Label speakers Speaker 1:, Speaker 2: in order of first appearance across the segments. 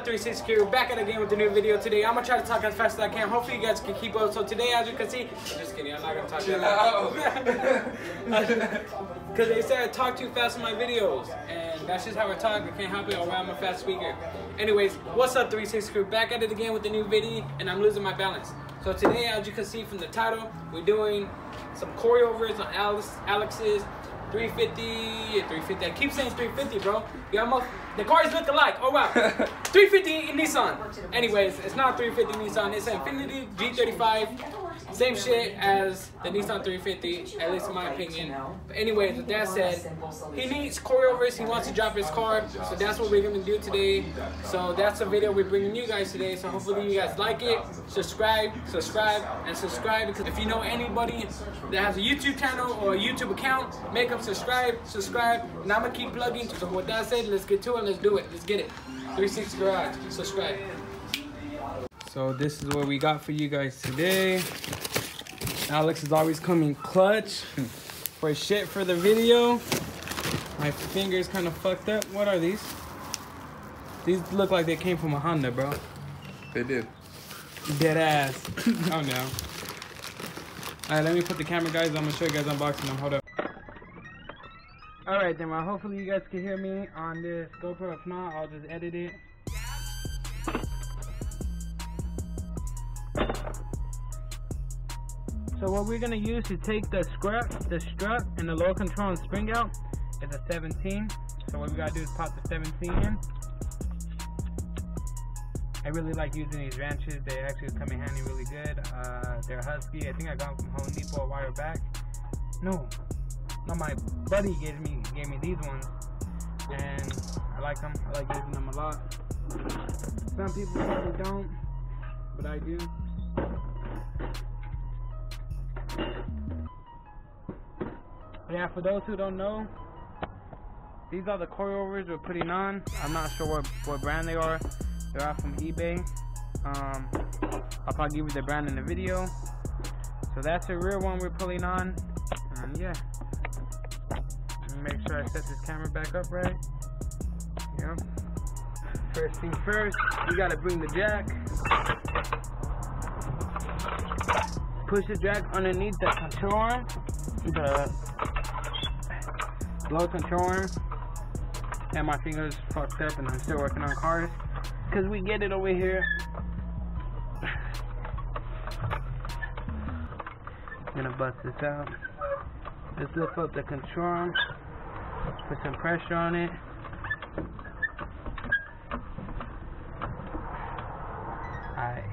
Speaker 1: up 360 crew? Back at it again with a new video today. I'm gonna try to talk as fast as I can. Hopefully you guys can keep up. So today, as you can see, I'm just kidding. I'm not gonna talk that loud. Oh. Because they said I talk too fast in my videos, and that's just how I talk. I can't help it. I'm a fast speaker. Anyways, what's up 360 crew? Back at it again with a new video, and I'm losing my balance. So today, as you can see from the title, we're doing some coilovers on Alex, Alex's 350, 350. I keep saying 350, bro. You almost the cars look alike. Oh wow, 350 in Nissan. Anyways, it's not 350 Nissan. It's an Infiniti G35. Same shit as the Nissan 350, at least in my opinion. But anyways, with that said, he needs coilovers. He wants to drop his car, so that's what we're gonna do today. So that's the video we're bringing you guys today. So hopefully you guys like it. Subscribe, subscribe, and subscribe. Because if you know anybody that has a YouTube channel or a YouTube account, make them subscribe, subscribe, and I'm gonna keep plugging. So with that said, let's get to it. Let's do it. Let's get it. 360 Garage. Subscribe. So this is what we got for you guys today. Alex is always coming clutch for shit for the video. My finger's kind of fucked up. What are these? These look like they came from a Honda, bro.
Speaker 2: They did.
Speaker 1: Dead ass. oh no. Alright, let me put the camera, guys. I'm gonna show you guys unboxing them. Hold up. Alright, then, well, hopefully you guys can hear me on this GoPro. If not, I'll just edit it. So what we're gonna use to take the strut, the strut, and the low control and spring out is a 17. So what we gotta do is pop the 17 in. I really like using these wrenches. They actually come in handy really good. Uh, they're Husky. I think I got them from Home Depot a while back. No, no, my buddy gave me gave me these ones, and I like them. I like using them a lot. Some people probably don't, but I do. Yeah, for those who don't know, these are the coilovers we're putting on. I'm not sure what, what brand they are. They're all from eBay. Um, I'll probably give you the brand in the video. So that's the rear one we're pulling on. And yeah. Make sure I set this camera back up right. Yeah. First thing first, you gotta bring the jack. Push the jack underneath the control arm. The low control arm. And my fingers fucked up and I'm still working on cars. Cause we get it over here. I'm gonna bust this out. Just lift up the control arm. Put some pressure on it. Alright.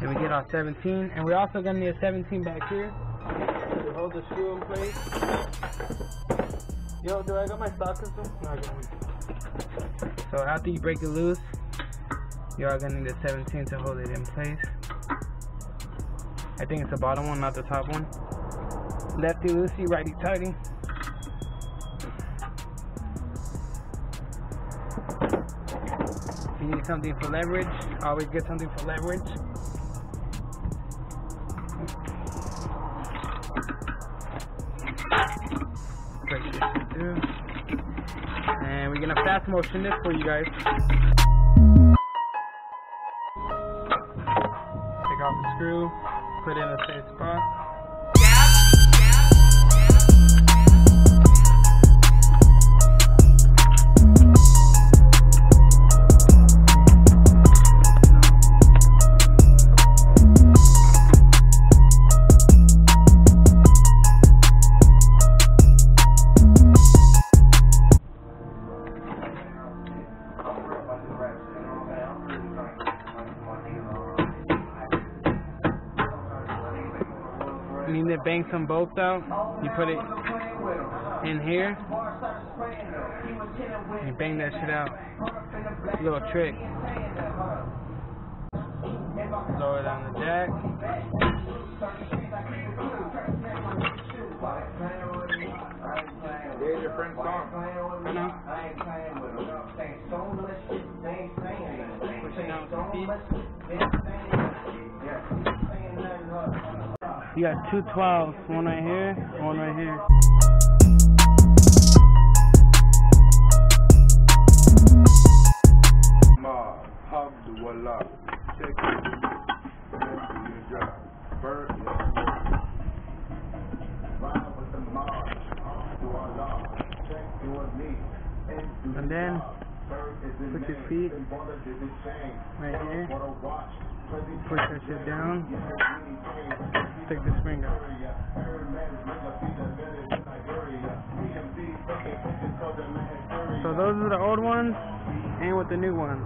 Speaker 1: Then we get our 17. And we're also gonna need a 17 back here. To hold the screw in place. Yo, do I got my got. So after you break it loose, you are gonna need a 17 to hold it in place. I think it's the bottom one, not the top one. Lefty loosey, righty tighty. If you need something for leverage, always get something for leverage. Fast motion this for you guys. Take off the screw, put it in a safe spot. You need to bang some bolts out. You put it in here. You bang that shit out. Little trick. Lower down the jack.
Speaker 2: There's your friend Tom.
Speaker 1: I know. Pushing down some feet. You got two 12s, one right here, one right here.
Speaker 2: Check it.
Speaker 1: And then put your feet right here. Push that shit down. Take the spring out. So those are the old ones and with the new ones.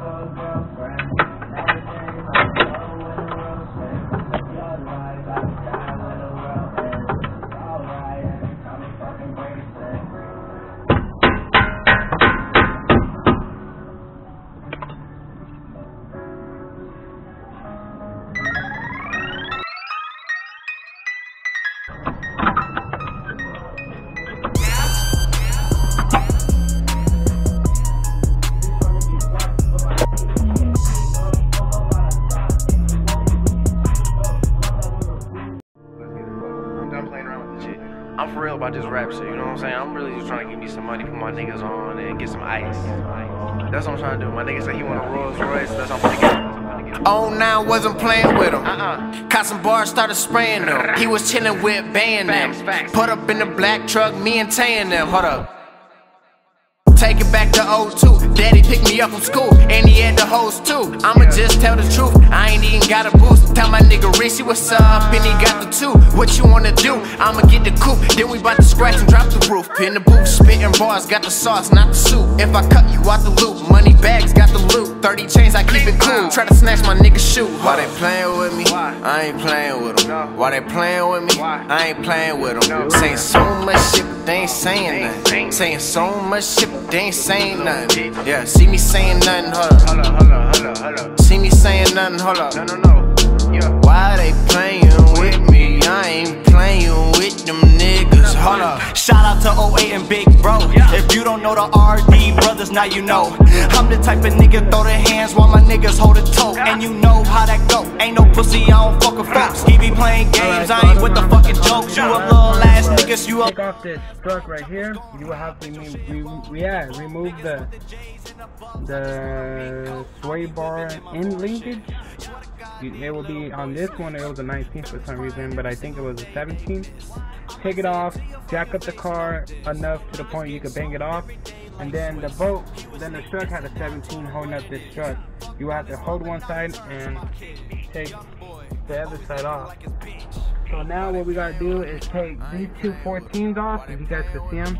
Speaker 3: of uh, some money, put my niggas on, and get some ice. That's what I'm trying to do. My nigga said he want a Rolls Royce, that's what I'm finna get. That's what I'm finna get.
Speaker 4: Oh, now wasn't playing with him.
Speaker 3: Uh-uh.
Speaker 4: Caught some bars, started spraying them. He was chilling with band them.
Speaker 3: Facts.
Speaker 4: Put up in the black truck, me and Tay and them. Hold up. Take it back to 02. Daddy picked me up from school, and he had the hoes too. I'ma just tell the truth, I ain't even got a boost. Tell my nigga Reese what's up, and he got the two. What you wanna do? I'ma In the booth, spitting bars, got the sauce, not the soup. If I cut you out the loop, money bags got the loot. 30 chains, I keep it cool. Try to snatch my nigga shoe. Why they playing with me? I ain't playing with them. Why they playing with me? I ain't playing with them. Saying so much shit, but they ain't saying nothing.
Speaker 3: saying
Speaker 4: so much shit, but they ain't saying nothing. Yeah, see me saying nothing, hold up. See me saying nothing, hold up.
Speaker 3: No, no, no.
Speaker 5: To 08 and Big Bro. If you don't know the RD brothers, now you know. I'm the type of nigga throw the hands while my niggas hold a toe. And you know how that go. Ain't no pussy, I don't fuck with folks. He be playing games, I ain't with the fucking jokes. You a little ass niggas, you a
Speaker 1: Take off this strut right here. You will have to remove, re- yeah, remove the the sway bar end linkage. It will be on this one. It was a 19 for some reason, but I think it was a 17. Take it off. Jack up the car enough to the point you could bang it off. And then the boat, then the strut had a 17 holding up this strut. You have to hold one side and take the other side off. So now what we gotta do is take these two 14s off. If you guys can see them,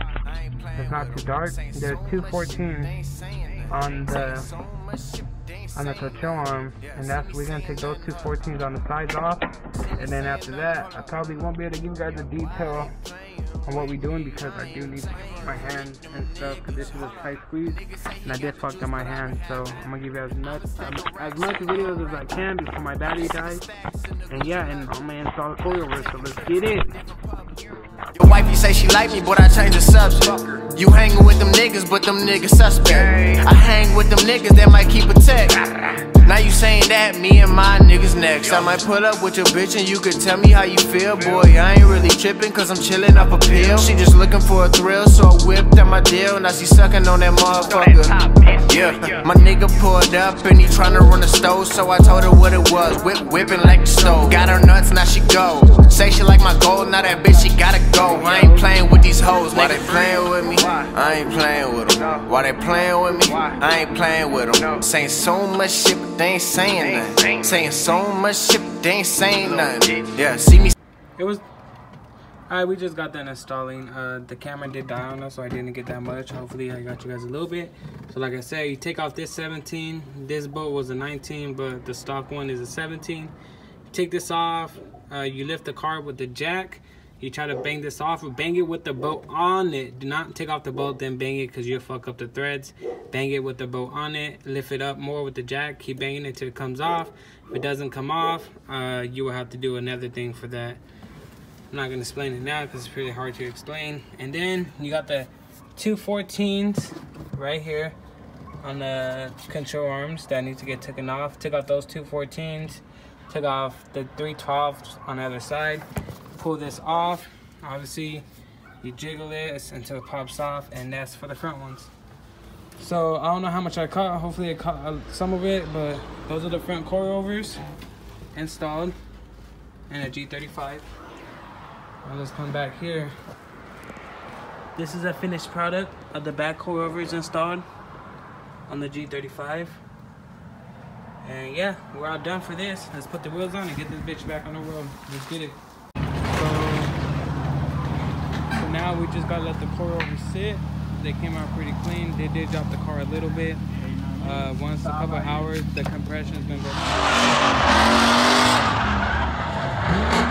Speaker 1: it's not too dark. There's two 14s on the on the control arm, and that's we're gonna take those two 14s on the sides off. And then after that, I probably won't be able to give you guys the detail on what we're doing because I do need my hand and stuff because this is a tight squeeze, and I did fuck up my hand. So I'm gonna give you as much um, as much videos as I can before my battery dies. And yeah, and I'm gonna install the coilover. So let's get it.
Speaker 4: Your wifey say she like me, but I change the subject. You hanging with them niggas, but them niggas suspect. I hang with them niggas that might keep a tech. Now you saying that, me and my niggas next. I might pull up with your bitch and you could tell me how you feel. Boy, I ain't really tripping cause I'm chilling off a pill. She just looking for a thrill, so I whipped out my deal. Now she sucking on that motherfucker. Yeah, my nigga pulled up and he tryna run the stove, so I told her what it was. Whip, whipping like the stove. Got her nuts, now she go. Say she like my gold, now that bitch she gotta go. I ain't playing with these hoes. Why they playing with me? I ain't playing with them. Why they playing with me? I ain't playing with them. Saying so much shit, they ain't saying nothing. Saying so much shit, but they ain't saying nothing. Yeah, see me.
Speaker 1: It was. Alright, we just got done installing. Uh, the camera did die on us, so I didn't get that much. Hopefully, I got you guys a little bit. So, like I said, you take off this 17. This bolt was a 19, but the stock one is a 17. take this off. Uh, you lift the car with the jack. You try to bang this off, bang it with the bolt on it. Do not take off the bolt, then bang it because you'll fuck up the threads. Bang it with the bolt on it. Lift it up more with the jack. Keep banging it until it comes off. If it doesn't come off, uh, you will have to do another thing for that. I'm not gonna explain it now because it's pretty hard to explain. And then you got the two 14s right here on the control arms that need to get taken off. Took out those two 14s. Took off the three 12s on the other side. Pull this off. Obviously, you jiggle this until it pops off, and that's for the front ones. So I don't know how much I caught. Hopefully I caught uh, some of it, but those are the front coilovers installed in a G35. Now let's come back here. This is a finished product of the back coilovers installed on the G35. And yeah, we're all done for this. Let's put the wheels on and get this bitch back on the road. Let's get it. So, now we just gotta let the coilovers sit. They came out pretty clean. They did drop the car a little bit. Uh, once a couple hours, the compression is gonna go.